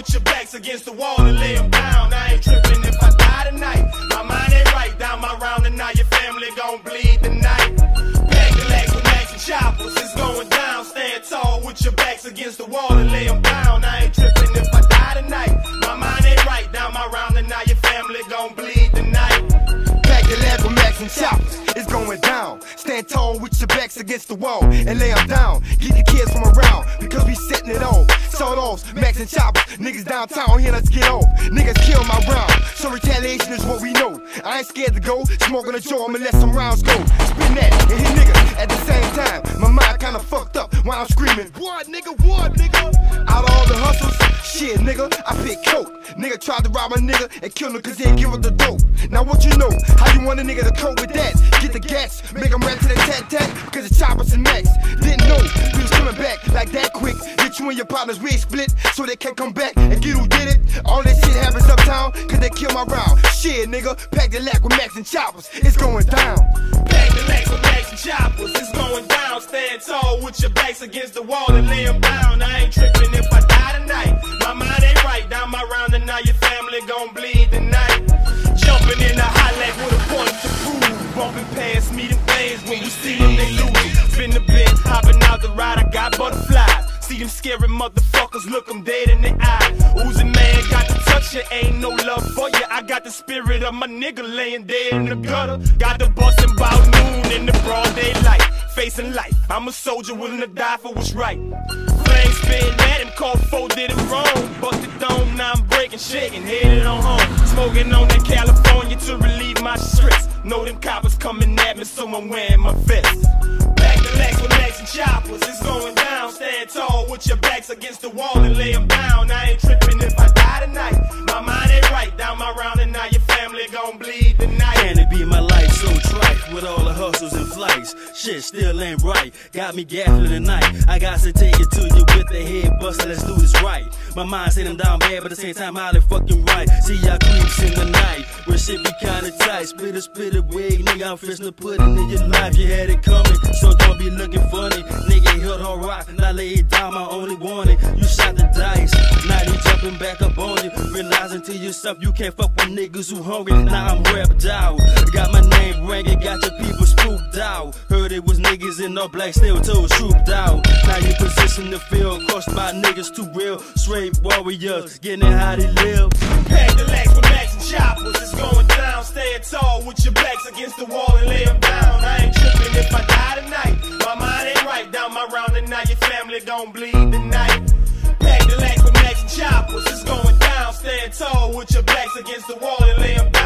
with your backs against the wall and lay them down. I ain't tripping if I die tonight. My mind ain't right down my round and now your family gon' bleed tonight. Pack the legs with Macs and choppers. It's going down. Stand tall with your backs against the wall and lay them down. I ain't tripping if I die tonight. My mind ain't right down my round and now your family gon' bleed tonight. Pack the legs with Macs and choppers. It's going down. Stand tall with your backs against the wall and lay them down. Get the kids from around because we setting it off. Macs and choppers. Niggas downtown here, let's get off. Niggas kill my round. So retaliation is what we know. I ain't scared to go. Smoking a jaw, I'ma let some rounds go. Spin that and hit niggas at the same time. My mind kinda fucked up while I'm screaming. What, nigga? What, nigga? Out of all the hustles, shit, nigga, I pick coke. Nigga tried to rob a nigga and kill him cause he ain't give up the dope. Now what you know? How you want a nigga to cope with that? Get the gas, make him rap to the tat tat, partners, we ain't split, so they can't come back and get who did it. All this shit happens uptown, cause they kill my round. Shit, nigga, pack the lack with Macs and choppers. It's going down. Pack the legs with Macs and choppers. It's going down. Stand tall with your backs against the wall and lay them down. I ain't tripping if I die tonight. My mind ain't right down my round and now your family gon' bleed tonight. Jumping in the hot leg with a point to prove. Bumping past me, them fans when you see them, they lose. Spin the bit, hopping out the ride, I got butterflies. Them scary motherfuckers, look them dead in the eye. Uzi man got the touch, you ain't no love for you. I got the spirit of my nigga laying dead in the gutter. Got the bustin' bout noon in the broad daylight. Facing life, I'm a soldier willing to die for what's right. Flame spin at him, called four did it wrong. Busted dome, now I'm breaking, shaking, headed on home. Smoking on that California to relieve my stress. Know them coppers coming at me, so I'm wearing my vest. Back the legs with legs and choppers. With your backs against the wall and lay them down. I ain't tripping if I die tonight. My mind ain't right down my round and now your family gon' bleed tonight. Can it be my life so trite with all the hustles and flights? Shit still ain't right. Got me gaffling tonight. I got to take it to you with the head buster. Let's do this right. My mind say them down bad, but at the same time, highly fucking right. See y'all creeps in the night where shit be kinda tight. Split a split a wig, nigga. I'm fishing to put it in your life. You had down. My only warning, you shot the dice. Now you jumping back up on you, realizing to yourself you can't fuck with niggas who hungry. Now I'm wrapped out. Got my name ringing, got your people spooked out. Heard it was niggas in all black, still told trooped out. Now you position the field, crossed by niggas too real. Straight warriors, getting how they live. Pack the legs with Macs and choppers, it's going down. Stand tall with your backs against the wall and lay them down. I ain't tripping if I die tonight. My mind ain't right round and now your family gon' bleed tonight. Pack the legs with Macs choppers, it's going down. Stand tall with your backs against the wall and lay them.